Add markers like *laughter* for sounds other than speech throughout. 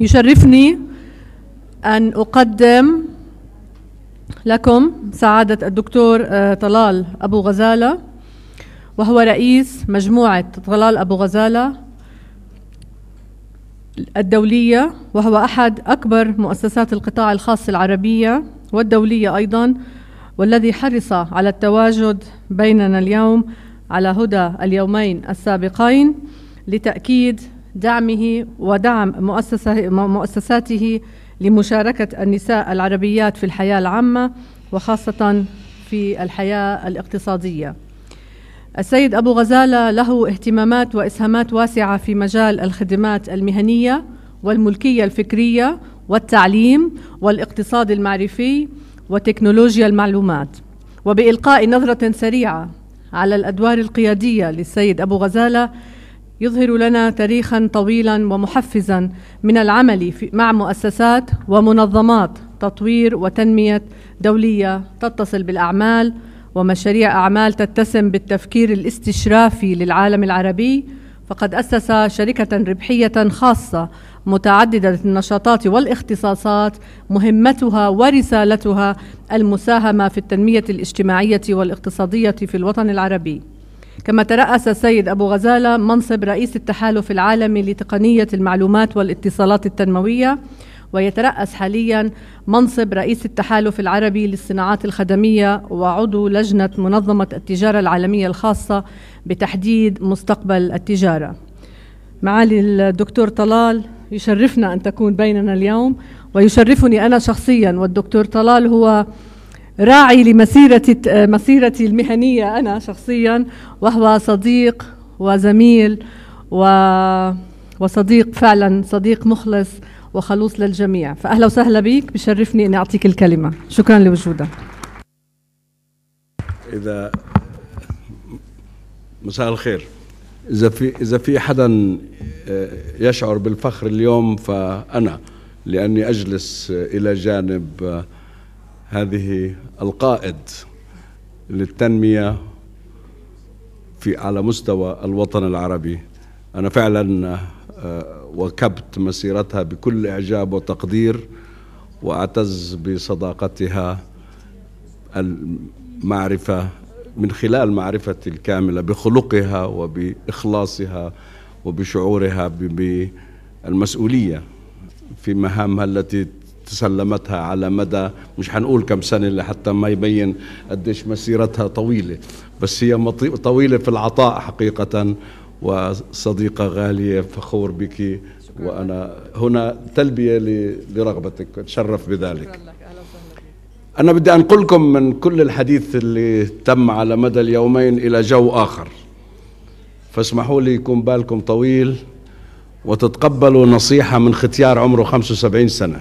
يشرفني أن أقدم لكم سعادة الدكتور آه، طلال أبو غزالة وهو رئيس مجموعة طلال أبو غزالة الدولية وهو أحد أكبر مؤسسات القطاع الخاص العربية والدولية أيضا والذي حرص على التواجد بيننا اليوم على هدى اليومين السابقين لتأكيد دعمه ودعم مؤسسة مؤسساته لمشاركة النساء العربيات في الحياة العامة وخاصة في الحياة الاقتصادية. السيد أبو غزالة له اهتمامات وإسهامات واسعة في مجال الخدمات المهنية والملكية الفكرية والتعليم والاقتصاد المعرفي وتكنولوجيا المعلومات وبإلقاء نظرة سريعة على الأدوار القيادية للسيد أبو غزالة يظهر لنا تاريخا طويلا ومحفزا من العمل مع مؤسسات ومنظمات تطوير وتنمية دولية تتصل بالأعمال ومشاريع أعمال تتسم بالتفكير الاستشرافي للعالم العربي. فقد أسس شركة ربحية خاصة متعددة النشاطات والاختصاصات مهمتها ورسالتها المساهمة في التنمية الاجتماعية والاقتصادية في الوطن العربي. كما ترأس السيد أبو غزالة منصب رئيس التحالف العالمي لتقنية المعلومات والاتصالات التنموية ويترأس حاليا منصب رئيس التحالف العربي للصناعات الخدمية وعضو لجنة منظمة التجارة العالمية الخاصة بتحديد مستقبل التجارة. معالي الدكتور طلال يشرفنا أن تكون بيننا اليوم ويشرفني أنا شخصيا والدكتور طلال هو راعي لمسيرة مسيرتي المهنية أنا شخصيا وهو صديق وزميل و وصديق فعلا صديق مخلص وخلوص للجميع. فأهلا وسهلا بك بشرفني أني أعطيك الكلمة. شكرا لوجودك. إذا مساء الخير. إذا في إذا في حدا آه، يشعر بالفخر اليوم فأنا لأني أجلس إلى جانب آه، هذه القائد للتنمية في على مستوى الوطن العربي. أنا فعلا آه، وكبت مسيرتها بكل إعجاب وتقدير وأعتز بصداقتها المعرفة من خلال معرفتي الكاملة بخلقها وبإخلاصها وبشعورها بالمسؤولية في مهامها التي تسلمتها على مدى مش حنقول كم سنة لحتى ما يبين قديش مسيرتها طويلة بس هي طويلة في العطاء حقيقة وصديقة غالية فخور بك وأنا هنا تلبية لرغبتك أتشرف بذلك. أنا بدي أنقلكم من كل الحديث اللي تم على مدى اليومين إلى جو آخر. فاسمحوا لي يكون بالكم طويل وتتقبلوا نصيحة من ختيار عمره 75 سنة.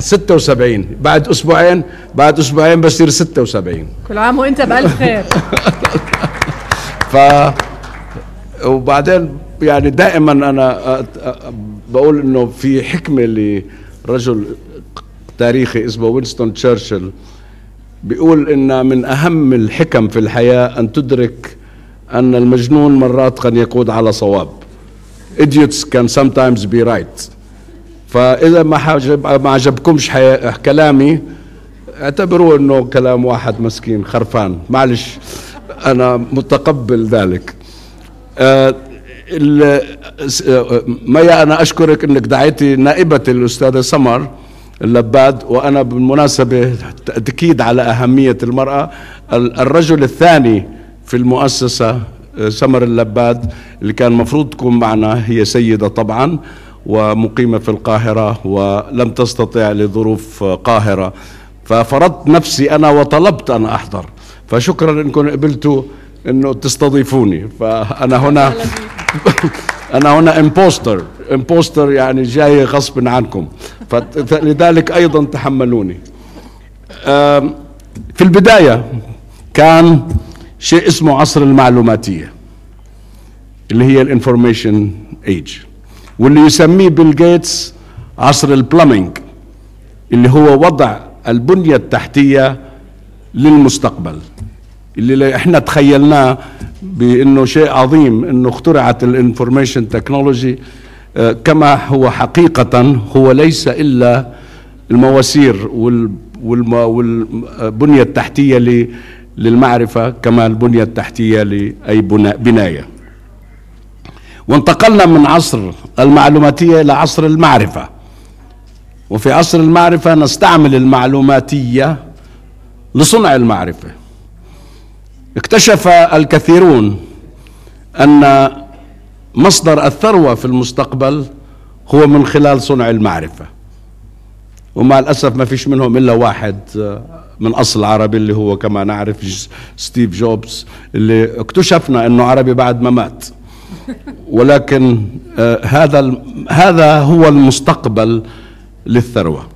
76 بعد أسبوعين بعد أسبوعين بصير 76 كل عام وأنت بألف خير. *laughs* ف وبعدين يعني دائما أنا بقول إنه في حكمة لرجل تاريخي اسمه وينستون تشرشل. بيقول إن من أهم الحكم في الحياة أن تدرك أن المجنون مرات قد يقود على صواب. Idiots can sometimes be right. فإذا ما ما عجبكمش كلامي اعتبروه إنه كلام واحد مسكين خرفان. معلش أنا متقبل ذلك. آه ميا أنا أشكرك إنك دعيتي نائبة الأستاذة سمر اللباد وأنا بالمناسبة تأكيد على أهمية المرأة. الرجل الثاني في المؤسسة آه، سمر اللباد اللي كان المفروض تكون معنا هي سيدة طبعا. ومقيمة في القاهرة ولم تستطع لظروف قاهرة. ففرضت نفسي أنا وطلبت أن أحضر. فشكرا أنكم قبلتوا أنه تستضيفوني. فأنا هنا *laughs* أنا هنا امبوستر imposter يعني جاي غصب عنكم. فلذلك أيضا تحملوني. في البداية كان شيء اسمه عصر المعلوماتية اللي هي ال information age. واللي يسميه بيل جيتس عصر ال plumbing اللي هو وضع البنية التحتية للمستقبل. اللي إحنا تخيلناه بإنه شيء عظيم إنه اخترعت ال information technology آه، كما هو حقيقة هو ليس إلا المواسير والبنية التحتية للمعرفة كما البنية التحتية لأي بناية. وانتقلنا من عصر المعلوماتية إلى عصر المعرفة. وفي عصر المعرفة نستعمل المعلوماتية لصنع المعرفة. اكتشف الكثيرون أن مصدر الثروة في المستقبل هو من خلال صنع المعرفة. ومع الأسف ما فيش منهم إلا واحد آه، من أصل عربي اللي هو كما نعرف ستيف جوبز اللي اكتشفنا أنه عربي بعد ما مات. ولكن آه، هذا هذا هو المستقبل للثروة.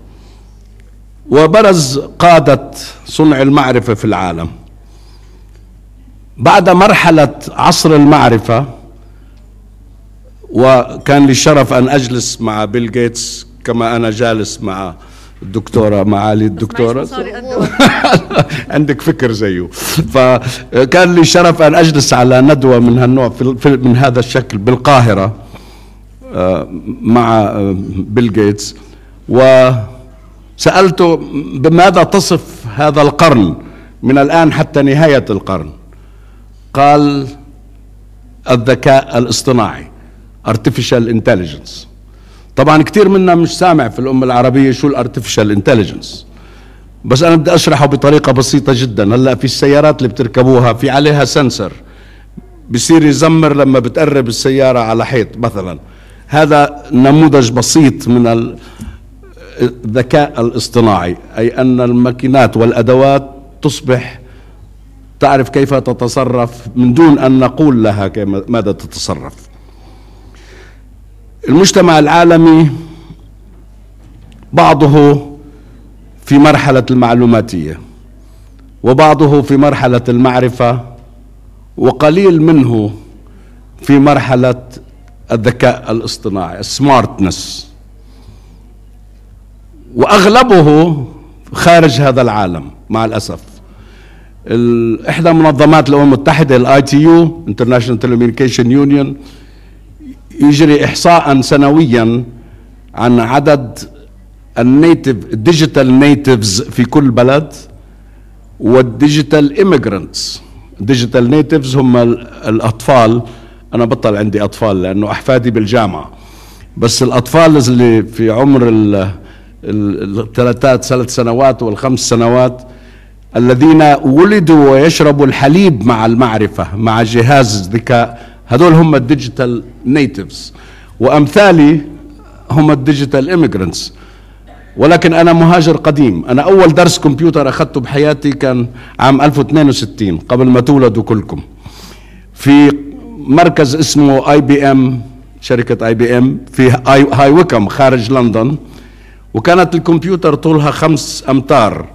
وبرز قادة صنع المعرفة في العالم. بعد مرحلة عصر المعرفة وكان لي الشرف أن أجلس مع بيل جيتس كما أنا جالس مع الدكتورة معالي الدكتورة. *laughs* عندك فكر زيه فكان لي الشرف أن أجلس على ندوة من هالنوع في من هذا الشكل بالقاهرة آه، مع آه، بيل جيتس. وسألته بماذا تصف هذا القرن؟ من الآن حتى نهاية القرن. قال الذكاء الاصطناعي artificial intelligence. طبعا كثير منا مش سامع في الأمة العربية شو ال artificial intelligence بس أنا بدي أشرحه بطريقة بسيطة جدا. هلأ في السيارات اللي بتركبوها في عليها sensor بصير يزمر لما بتقرب السيارة على حيط مثلا. هذا نموذج بسيط من الذكاء الاصطناعي. أي أن الماكينات والأدوات تصبح تعرف كيف تتصرف من دون أن نقول لها ماذا تتصرف. المجتمع العالمي بعضه في مرحلة المعلوماتية وبعضه في مرحلة المعرفة وقليل منه في مرحلة الذكاء الاصطناعي ال smartness وأغلبه خارج هذا العالم مع الأسف. إحدى منظمات الأمم المتحدة ال ITU International Telecommunication Union يجري احصاء سنويا عن عدد ال native ال digital natives في كل بلد وال digital immigrants digital natives هم الأطفال. أنا بطل عندي أطفال لأنه أحفادي بالجامعة. بس الأطفال اللي في عمر الثلاثات ثلاث سنوات والخمس سنوات الذين ولدوا ويشربوا الحليب مع المعرفة مع جهاز ذكاء. هذول هم ال digital natives وأمثالي هم ال digital immigrants ولكن أنا مهاجر قديم. أنا أول درس كمبيوتر أخذته بحياتي كان عام 1062 قبل ما تولدوا كلكم. في مركز اسمه اي بي ام شركة اي بي ام في هاي ويكم خارج لندن. وكانت الكمبيوتر طولها خمس أمتار.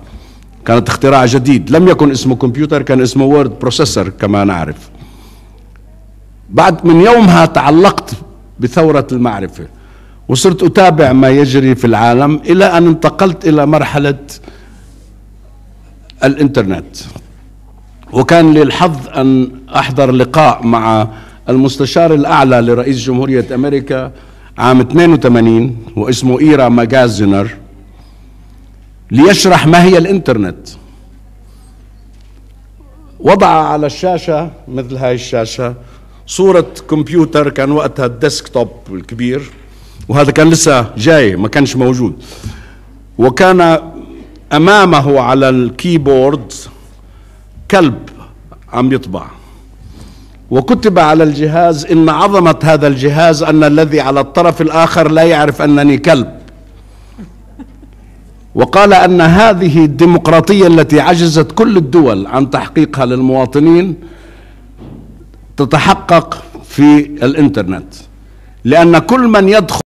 كانت اختراع جديد. لم يكن اسمه كمبيوتر كان اسمه word processor كما نعرف. بعد من يومها تعلقت بثورة المعرفة وصرت أتابع ما يجري في العالم إلى أن انتقلت إلى مرحلة الإنترنت. وكان لي الحظ أن أحضر لقاء مع المستشار الأعلى لرئيس جمهورية أمريكا عام 82 واسمه إيرا ماجازينر ليشرح ما هي الإنترنت. وضع على الشاشة مثل هاي الشاشة صورة كمبيوتر كان وقتها الديسكتوب الكبير وهذا كان لسه جاي ما كانش موجود. وكان أمامه على الكيبورد كلب عم يطبع. وكتب على الجهاز إن عظمة هذا الجهاز أن الذي على الطرف الآخر لا يعرف أنني كلب. وقال أن هذه الديمقراطية التي عجزت كل الدول عن تحقيقها للمواطنين تتحقق في الإنترنت. لأن كل من يدخل